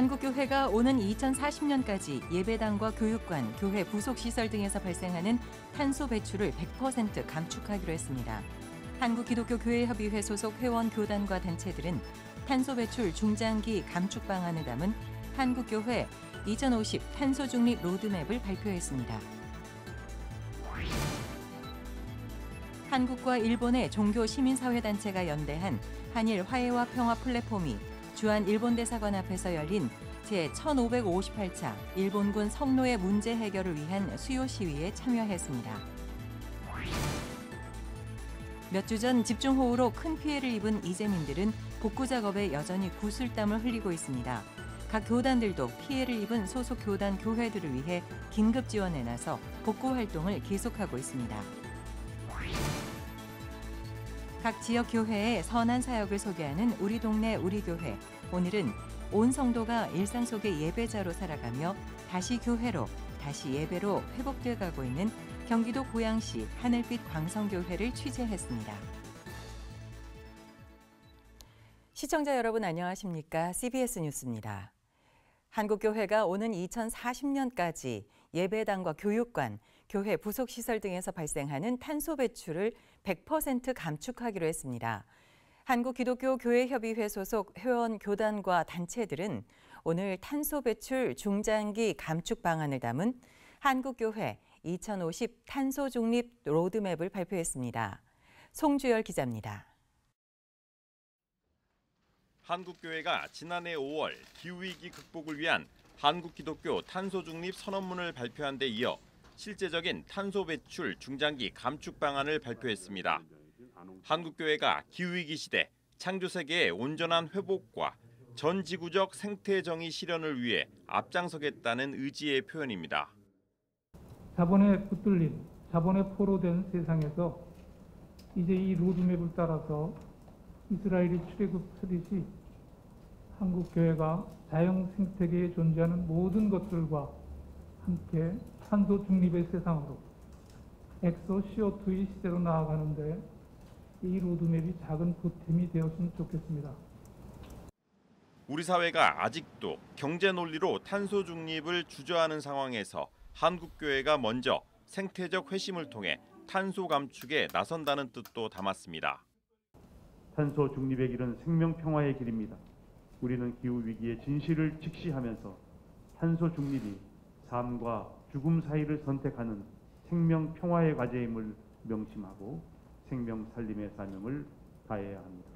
한국교회가 오는 2040년까지 예배당과 교육관, 교회 부속시설 등에서 발생하는 탄소 배출을 100% 감축하기로 했습니다. 한국기독교교회협의회 소속 회원 교단과 단체들은 탄소 배출 중장기 감축 방안을 담은 한국교회 2050 탄소 중립 로드맵을 발표했습니다. 한국과 일본의 종교 시민사회 단체가 연대한 한일 화해와 평화 플랫폼이 주한 일본 대사관 앞에서 열린 제 1558차 일본군 성노예 문제 해결을 위한 수요 시위에 참여했습니다. 몇 주 전 집중호우로 큰 피해를 입은 이재민들은 복구 작업에 여전히 구슬땀을 흘리고 있습니다. 각 교단들도 피해를 입은 소속 교단 교회들을 위해 긴급 지원에 나서 복구 활동을 계속하고 있습니다. 각 지역 교회의 선한 사역을 소개하는 우리 동네 우리 교회. 오늘은 온 성도가 일상 속의 예배자로 살아가며 다시 교회로, 다시 예배로 회복돼 가고 있는 경기도 고양시 하늘빛 광성교회를 취재했습니다. 시청자 여러분 안녕하십니까? CBS 뉴스입니다. 한국교회가 오는 2040년까지 예배당과 교육관, 교회 부속 시설 등에서 발생하는 탄소 배출을 100% 감축하기로 했습니다. 한국기독교교회협의회 소속 회원 교단과 단체들은 오늘 탄소 배출 중장기 감축 방안을 담은 한국교회 2050 탄소 중립 로드맵을 발표했습니다. 송주열 기자입니다. 한국교회가 지난해 5월 기후위기 극복을 위한 한국기독교 탄소중립 선언문을 발표한 데 이어 실제적인 탄소 배출 중장기 감축 방안을 발표했습니다. 한국교회가 기후위기 시대 창조세계의 온전한 회복과 전 지구적 생태 정의 실현을 위해 앞장서겠다는 의지의 표현입니다. 자본에 붙들린 자본에 포로된 세상에서 이제 이 로드맵을 따라서 이스라엘이 출애굽하듯이 한국 교회가 자연 생태계에 존재하는 모든 것들과 함께 탄소 중립의 세상으로 exo CO2의 시대로 나아가는데 이 로드맵이 작은 보탬이 되었으면 좋겠습니다. 우리 사회가 아직도 경제 논리로 탄소 중립을 주저하는 상황에서 한국 교회가 먼저 생태적 회심을 통해 탄소 감축에 나선다는 뜻도 담았습니다. 탄소 중립의 길은 생명 평화의 길입니다. 우리는 기후 위기의 진실을 직시하면서 탄소 중립이 삶과 죽음 사이를 선택하는 생명 평화의 과제임을 명심하고 생명 살림의 사명을 다해야 합니다.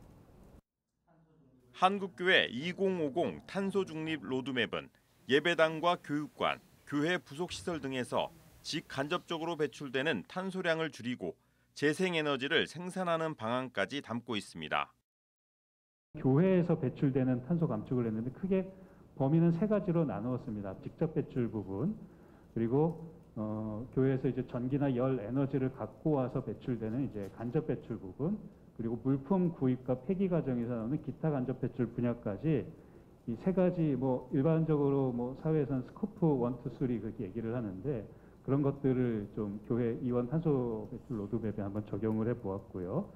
한국교회 2050 탄소 중립 로드맵은 예배당과 교육관, 교회 부속 시설 등에서 직간접적으로 배출되는 탄소량을 줄이고 재생에너지를 생산하는 방안까지 담고 있습니다. 교회에서 배출되는 탄소 감축을 했는데 크게 범위는 세 가지로 나누었습니다. 직접 배출 부분 그리고 어, 교회에서 이제 전기나 열 에너지를 갖고 와서 배출되는 이제 간접 배출 부분 그리고 물품 구입과 폐기 과정에서 나오는 기타 간접 배출 분야까지 이 세 가지 뭐 일반적으로 뭐 사회에서는 스코프 1, 2, 3 그렇게 얘기를 하는데 그런 것들을 좀 교회 이원 탄소 배출 로드맵에 한번 적용을 해 보았고요.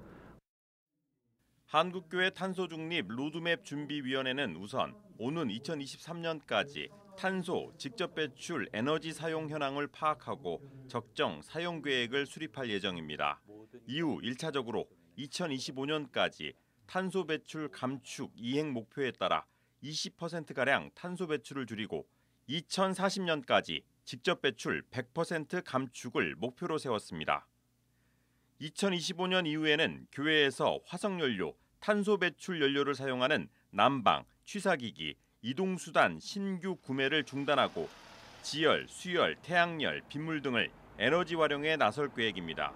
한국교회 탄소 중립 로드맵 준비위원회는 우선 오는 2023년까지 탄소 직접 배출 에너지 사용 현황을 파악하고 적정 사용 계획을 수립할 예정입니다. 이후 1차적으로 2025년까지 탄소 배출 감축 이행 목표에 따라 20%가량 탄소 배출을 줄이고 2040년까지 직접 배출 100% 감축을 목표로 세웠습니다. 2025년 이후에는 교회에서 화석연료, 탄소 배출 연료를 사용하는 난방, 취사기기, 이동수단 신규 구매를 중단하고 지열, 수열, 태양열, 빗물 등을 에너지 활용에 나설 계획입니다.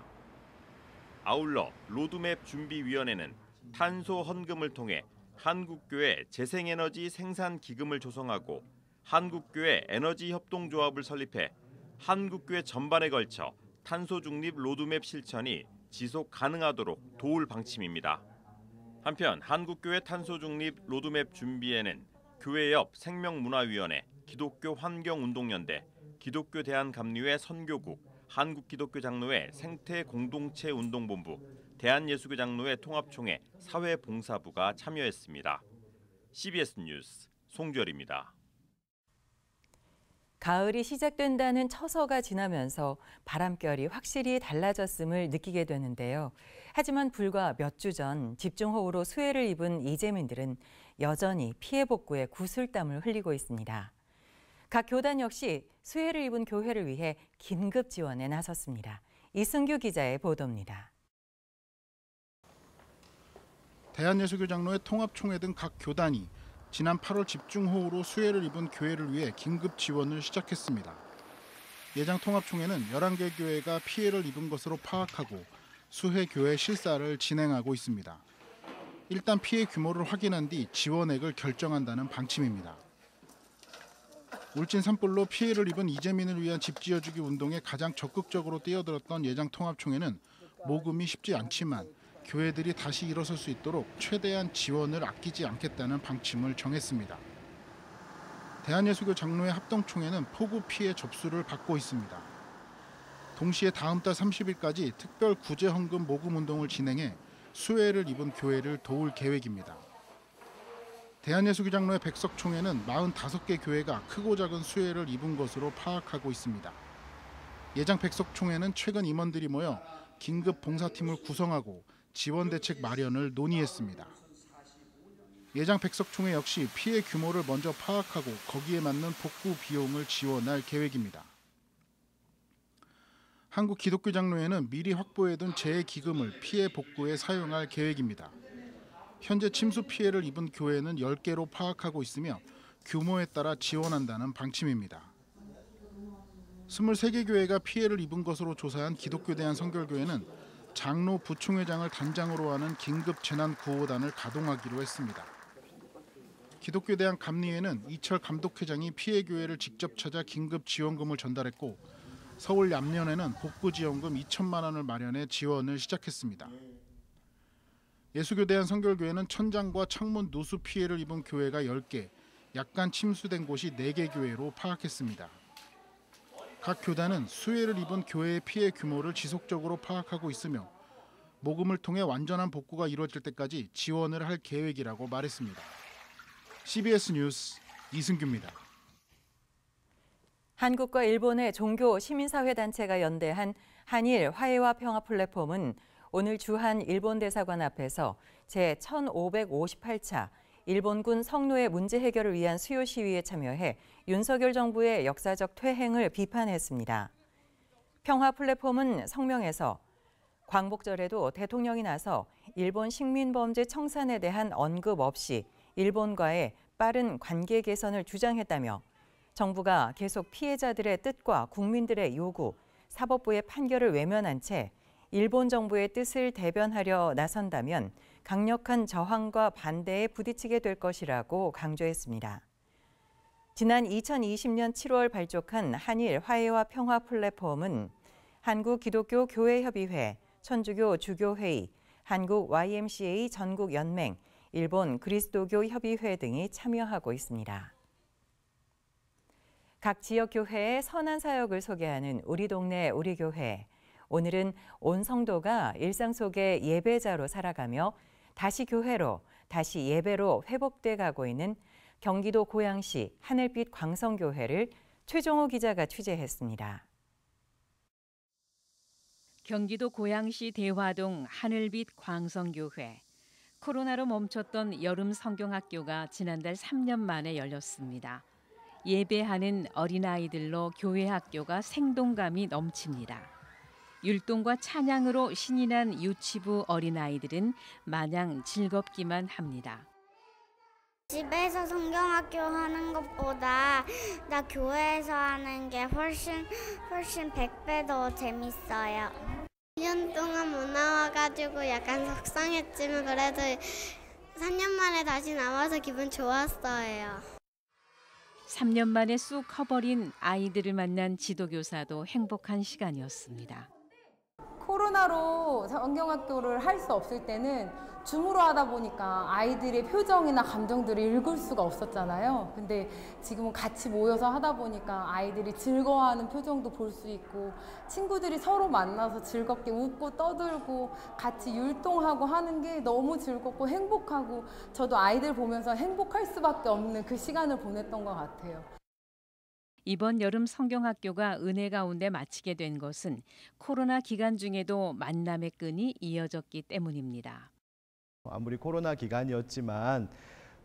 아울러 로드맵 준비위원회는 탄소 헌금을 통해 한국교회 재생에너지 생산 기금을 조성하고 한국교회 에너지 협동조합을 설립해 한국교회 전반에 걸쳐 탄소 중립 로드맵 실천이 지속 가능하도록 도울 방침입니다. 한편 한국교회 탄소 중립 로드맵 준비에는 교회협 생명문화위원회, 기독교 환경운동연대, 기독교 대한감리회 선교국, 한국기독교 장로회 생태 공동체 운동본부, 대한예수교 장로회 통합총회 사회봉사부가 참여했습니다. CBS 뉴스 송주열입니다. 가을이 시작된다는 처서가 지나면서 바람결이 확실히 달라졌음을 느끼게 되는데요. 하지만 불과 몇 주 전 집중호우로 수해를 입은 이재민들은 여전히 피해 복구에 구슬땀을 흘리고 있습니다. 각 교단 역시 수해를 입은 교회를 위해 긴급 지원에 나섰습니다. 이승규 기자의 보도입니다. 대한예수교 장로회 통합총회 등 각 교단이 지난 8월 집중호우로 수해를 입은 교회를 위해 긴급 지원을 시작했습니다. 예장 통합총회는 11개 교회가 피해를 입은 것으로 파악하고 수해 교회 실사를 진행하고 있습니다. 일단 피해 규모를 확인한 뒤 지원액을 결정한다는 방침입니다. 울진 산불로 피해를 입은 이재민을 위한 집 지어주기 운동에 가장 적극적으로 뛰어들었던 예장 통합총회는 모금이 쉽지 않지만 교회들이 다시 일어설 수 있도록 최대한 지원을 아끼지 않겠다는 방침을 정했습니다. 대한예수교 장로회 합동총회는 폭우 피해 접수를 받고 있습니다. 동시에 다음 달 30일까지 특별 구제 헌금 모금 운동을 진행해 수해를 입은 교회를 도울 계획입니다. 대한예수교 장로회 백석총회는 45개 교회가 크고 작은 수해를 입은 것으로 파악하고 있습니다. 예장 백석총회는 최근 임원들이 모여 긴급 봉사팀을 구성하고 지원 대책 마련을 논의했습니다. 예장 백석총회 역시 피해 규모를 먼저 파악하고 거기에 맞는 복구 비용을 지원할 계획입니다. 한국 기독교 장로회는 미리 확보해둔 재해 기금을 피해 복구에 사용할 계획입니다. 현재 침수 피해를 입은 교회는 10개로 파악하고 있으며 규모에 따라 지원한다는 방침입니다. 23개 교회가 피해를 입은 것으로 조사한 기독교 대한 성결교회는 장로 부총회장을 단장으로 하는 긴급 재난 구호단을 가동하기로 했습니다. 기독교 대한 감리회는 이철 감독회장이 피해 교회를 직접 찾아 긴급 지원금을 전달했고 서울 얌년에는 복구 지원금 2천만 원을 마련해 지원을 시작했습니다. 예수교 대한 성결교회는 천장과 창문 누수 피해를 입은 교회가 10개, 약간 침수된 곳이 4개 교회로 파악했습니다. 각 교단은 수해를 입은 교회의 피해 규모를 지속적으로 파악하고 있으며 모금을 통해 완전한 복구가 이루어질 때까지 지원을 할 계획이라고 말했습니다. CBS 뉴스 이승규입니다. 한국과 일본의 종교 시민사회 단체가 연대한 한일 화해와 평화 플랫폼은 오늘 주한 일본 대사관 앞에서 제 1558차 일본군 성노예 문제 해결을 위한 수요 시위에 참여해 윤석열 정부의 역사적 퇴행을 비판했습니다. 평화 플랫폼은 성명에서 광복절에도 대통령이 나서 일본 식민범죄 청산에 대한 언급 없이 일본과의 빠른 관계 개선을 주장했다며 정부가 계속 피해자들의 뜻과 국민들의 요구, 사법부의 판결을 외면한 채 일본 정부의 뜻을 대변하려 나선다면 강력한 저항과 반대에 부딪히게 될 것이라고 강조했습니다. 지난 2020년 7월 발족한 한일 화해와 평화 플랫폼은 한국 기독교 교회협의회, 천주교 주교회의, 한국 YMCA 전국 연맹, 일본 그리스도교 협의회 등이 참여하고 있습니다. 각 지역 교회의 선한 사역을 소개하는 우리 동네 우리 교회. 오늘은 온 성도가 일상 속의 예배자로 살아가며 다시 교회로, 다시 예배로 회복돼 가고 있는 경기도 고양시 하늘빛 광성교회를 최종호 기자가 취재했습니다. 경기도 고양시 대화동 하늘빛 광성교회. 코로나로 멈췄던 여름 성경학교가 지난달 3년 만에 열렸습니다. 예배하는 어린아이들로 교회 학교가 생동감이 넘칩니다. 율동과 찬양으로 신이 난 유치부 어린아이들은 마냥 즐겁기만 합니다. 집에서 성경학교 하는 것보다 나 교회에서 하는 게 훨씬 훨씬 100배 더 재밌어요. 1년 동안 못 나와가지고 약간 속상했지만 그래도 3년 만에 다시 나와서 기분 좋았어요. 3년 만에 쑥 커버린 아이들을 만난 지도교사도 행복한 시간이었습니다. 코로나로 성경학교를 할 수 없을 때는 줌으로 하다 보니까 아이들의 표정이나 감정들을 읽을 수가 없었잖아요. 근데 지금은 같이 모여서 하다 보니까 아이들이 즐거워하는 표정도 볼 수 있고 친구들이 서로 만나서 즐겁게 웃고 떠들고 같이 율동하고 하는 게 너무 즐겁고 행복하고 저도 아이들 보면서 행복할 수밖에 없는 그 시간을 보냈던 것 같아요. 이번 여름 성경학교가 은혜 가운데 마치게 된 것은 코로나 기간 중에도 만남의 끈이 이어졌기 때문입니다. 아무리 코로나 기간이었지만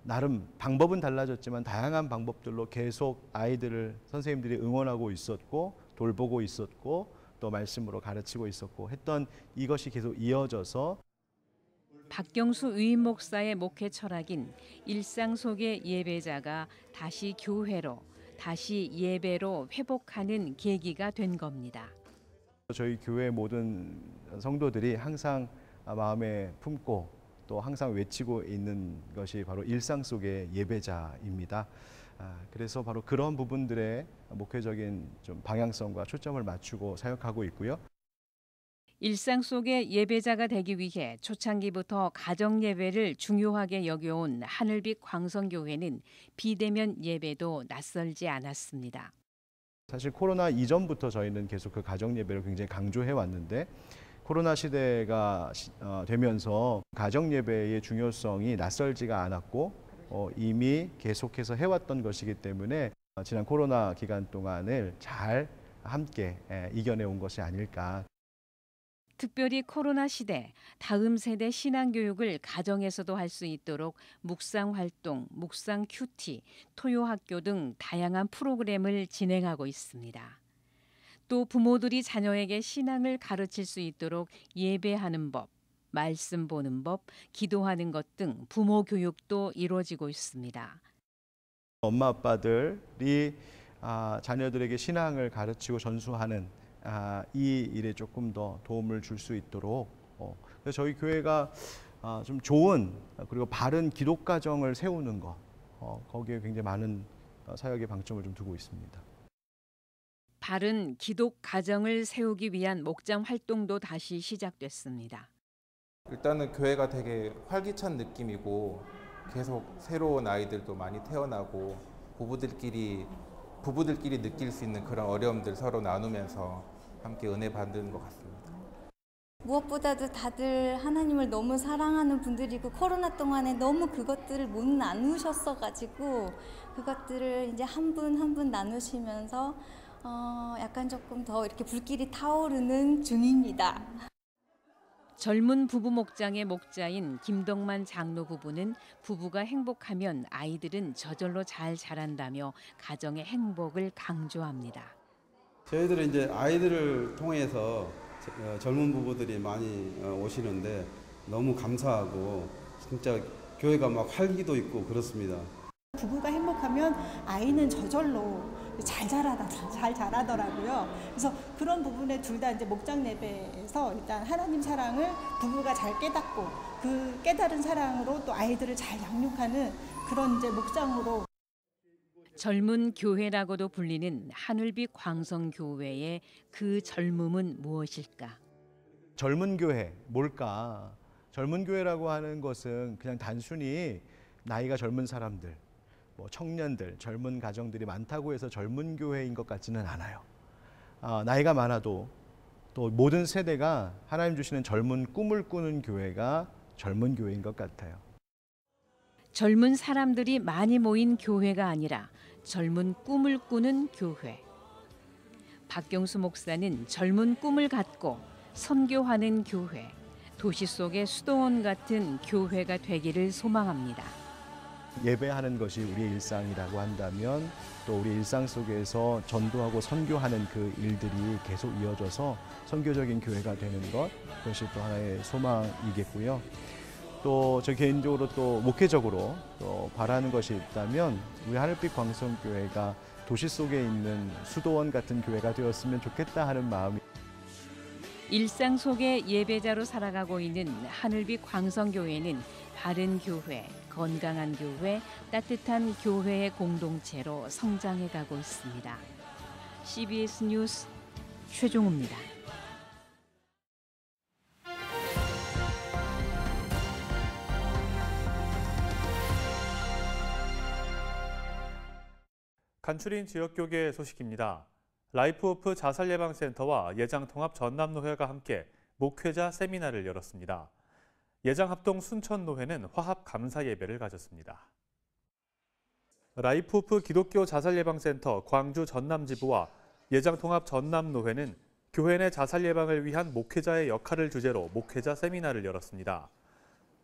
나름 방법은 달라졌지만 다양한 방법들로 계속 아이들을 선생님들이 응원하고 있었고 돌보고 있었고 또 말씀으로 가르치고 있었고 했던 이것이 계속 이어져서 박경수 의인 목사의 목회 철학인 일상 속의 예배자가 다시 교회로 다시 예배로 회복하는 계기가 된 겁니다. 저희 교회 모든 성도들이 항상 마음에 품고 또 항상 외치고 있는 것이 바로 일상 속의 예배자입니다. 아, 그래서 바로 그런 부분들에 목회적인 좀 방향성과 초점을 맞추고 사역하고 있고요. 일상 속의 예배자가 되기 위해 초창기부터 가정 예배를 중요하게 여겨온 하늘빛 광성교회는 비대면 예배도 낯설지 않았습니다. 사실 코로나 이전부터 저희는 계속 그 가정 예배를 굉장히 강조해 왔는데 코로나 시대가 시- 어, 되면서 가정 예배의 중요성이 낯설지가 않았고 어, 이미 계속해서 해왔던 것이기 때문에 어, 지난 코로나 기간 동안을 잘 함께 에, 이겨내 온 것이 아닐까 특별히 코로나 시대 다음 세대 신앙 교육을 가정에서도 할 수 있도록 묵상 활동, 묵상 큐티, 토요 학교 등 다양한 프로그램을 진행하고 있습니다. 또 부모들이 자녀에게 신앙을 가르칠 수 있도록 예배하는 법, 말씀 보는 법, 기도하는 것 등 부모 교육도 이루어지고 있습니다. 엄마 아빠들이 아, 자녀들에게 신앙을 가르치고 전수하는 아, 이 일에 조금 더 도움을 줄 수 있도록 어, 그래서 저희 교회가 아, 좀 좋은 그리고 바른 기독 가정을 세우는 것 어, 거기에 굉장히 많은 어, 사역의 방점을 좀 두고 있습니다. 바른 기독 가정을 세우기 위한 목장 활동도 다시 시작됐습니다. 일단은 교회가 되게 활기찬 느낌이고 계속 새로운 아이들도 많이 태어나고 부부들끼리 부부들끼리 느낄 수 있는 그런 어려움들 서로 나누면서 함께 은혜 받는 것 같습니다. 무엇보다도 다들 하나님을 너무 사랑하는 분들이고 코로나 동안에 너무 그것들을 못 나누셨어가지고 그것들을 이제 한 분 한 분 나누시면서 어 약간 조금 더 이렇게 불길이 타오르는 중입니다. 젊은 부부 목장의 목자인 김덕만 장로 부부는 부부가 행복하면 아이들은 저절로 잘 자란다며 가정의 행복을 강조합니다. 저희들은 이제 아이들을 통해서 어, 젊은 부부들이 많이 어, 오시는데 너무 감사하고 진짜 교회가 막 활기도 있고 그렇습니다. 부부가 행복하면 아이는 저절로 잘 자라다 잘 자라더라고요. 그래서 그런 부분에 둘 다 이제 목장 예배에서 일단 하나님 사랑을 부부가 잘 깨닫고 그 깨달은 사랑으로 또 아이들을 잘 양육하는 그런 이제 목장으로 젊은 교회라고도 불리는 하늘빛 광성교회의 그 젊음은 무엇일까? 젊은 교회 뭘까? 젊은 교회라고 하는 것은 그냥 단순히 나이가 젊은 사람들, 뭐 청년들, 젊은 가정들이 많다고 해서 젊은 교회인 것 같지는 않아요. 아, 나이가 많아도 또 모든 세대가 하나님 주시는 젊은 꿈을 꾸는 교회가 젊은 교회인 것 같아요. 젊은 사람들이 많이 모인 교회가 아니라 젊은 꿈을 꾸는 교회. 박경수 목사는 젊은 꿈을 갖고 선교하는 교회, 도시 속의 수도원 같은 교회가 되기를 소망합니다. 예배하는 것이 우리의 일상이라고 한다면 또 우리 일상 속에서 전도하고 선교하는 그 일들이 계속 이어져서 선교적인 교회가 되는 것 그것이 또 하나의 소망이겠고요. 또 저 개인적으로 또 목회적으로 또 바라는 것이 있다면 우리 하늘빛 광성교회가 도시 속에 있는 수도원 같은 교회가 되었으면 좋겠다 하는 마음이 일상 속의 예배자로 살아가고 있는 하늘빛 광성교회는 바른 교회, 건강한 교회, 따뜻한 교회의 공동체로 성장해 가고 있습니다. CBS 뉴스 최종우입니다. 간추린 지역교계 소식입니다. 라이프호프 자살예방센터와 예장통합 전남노회가 함께 목회자 세미나를 열었습니다. 예장합동 순천노회는 화합 감사 예배를 가졌습니다. 라이프호프 기독교 자살예방센터 광주 전남지부와 예장통합 전남노회는 교회 내 자살 예방을 위한 목회자의 역할을 주제로 목회자 세미나를 열었습니다.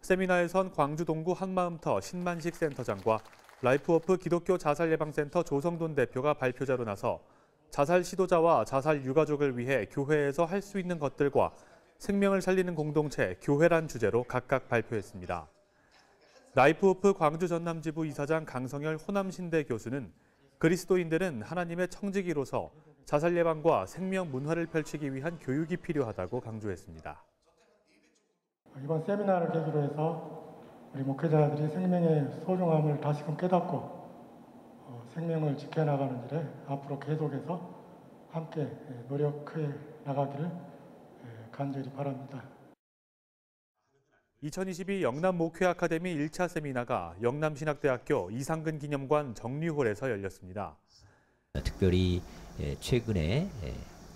세미나에선 광주 동구 한마음터 신만식 센터장과 라이프호프 기독교 자살 예방센터 조성돈 대표가 발표자로 나서 자살 시도자와 자살 유가족을 위해 교회에서 할 수 있는 것들과 생명을 살리는 공동체 교회란 주제로 각각 발표했습니다. 라이프호프 광주 전남지부 이사장 강성열 호남신대 교수는 그리스도인들은 하나님의 청지기로서 자살 예방과 생명 문화를 펼치기 위한 교육이 필요하다고 강조했습니다. 이번 세미나를 계기로 해서 우리 목회자들이 생명의 소중함을 다시금 깨닫고 어, 생명을 지켜나가는 일에 앞으로 계속해서 함께 노력해 나가기를 간절히 바랍니다. 2022 영남 목회 아카데미 1차 세미나가 영남신학대학교 이상근 기념관 정류홀에서 열렸습니다. 특별히 최근에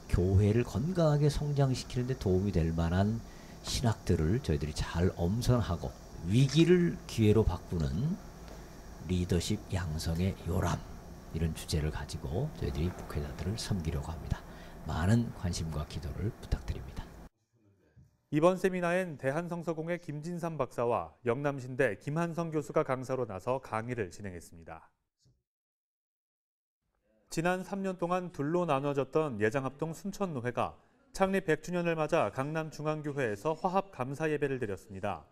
교회를 건강하게 성장시키는 데 도움이 될 만한 신학들을 저희들이 잘 엄선하고 위기를 기회로 바꾸는 리더십 양성의 요람 이런 주제를 가지고 저희들이 목회자들을 섬기려고 합니다. 많은 관심과 기도를 부탁드립니다. 이번 세미나엔 대한성서공의 김진삼 박사와 영남신대 김한성 교수가 강사로 나서 강의를 진행했습니다. 지난 3년 동안 둘로 나눠졌던 예장합동 순천노회가 창립 100주년을 맞아 강남중앙교회에서 화합 감사 예배를 드렸습니다.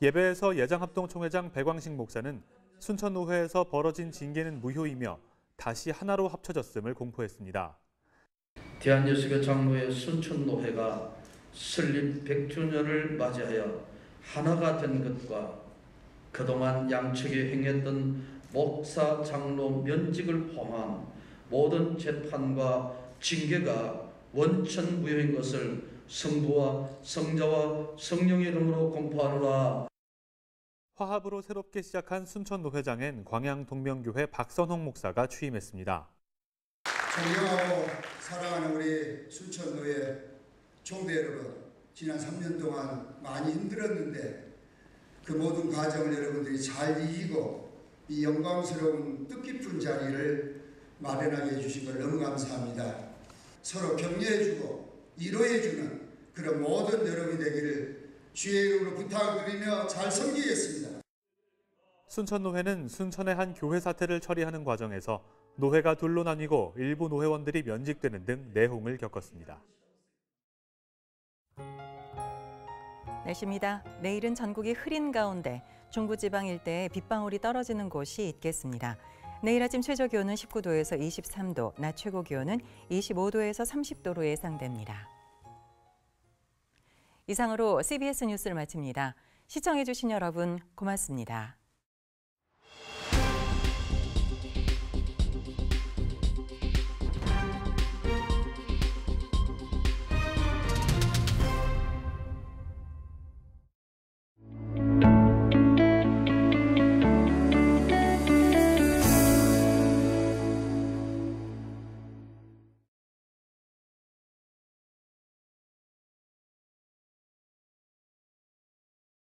예배에서 예장합동 총회장 백광식 목사는 순천노회에서 벌어진 징계는 무효이며 다시 하나로 합쳐졌음을 공포했습니다. 대한예수교 장로회 순천노회가 설립 100주년을 맞이하여 하나가 된 것과 그동안 양측이 행했던 목사 장로 면직을 포함한 모든 재판과 징계가 원천무효인 것을 성부와 성자와 성령의 이름으로 공포하노라. 화합으로 새롭게 시작한 순천노 회장엔 광양동명교회 박선홍 목사가 취임했습니다. 존경하고 사랑하는 우리 순천노회 총대 여러분, 지난 3년 동안 많이 힘들었는데 그 모든 과정을 여러분들이 잘 이기고 이 영광스러운 뜻깊은 자리를 마련하게 해주신 걸 너무 감사합니다. 서로 격려해주고 위로해주는 그런 모든 여러분이 되기를 주의 이름으로 부탁드리며 잘 섬기겠습니다. 순천노회는 순천의 한 교회 사태를 처리하는 과정에서 노회가 둘로 나뉘고 일부 노회원들이 면직되는 등 내홍을 겪었습니다. 날씨입니다. 내일은 전국이 흐린 가운데 중부지방 일대에 빗방울이 떨어지는 곳이 있겠습니다. 내일 아침 최저 기온은 19도에서 23도, 낮 최고 기온은 25도에서 30도로 예상됩니다. 이상으로 CBS 뉴스를 마칩니다. 시청해주신 여러분 고맙습니다.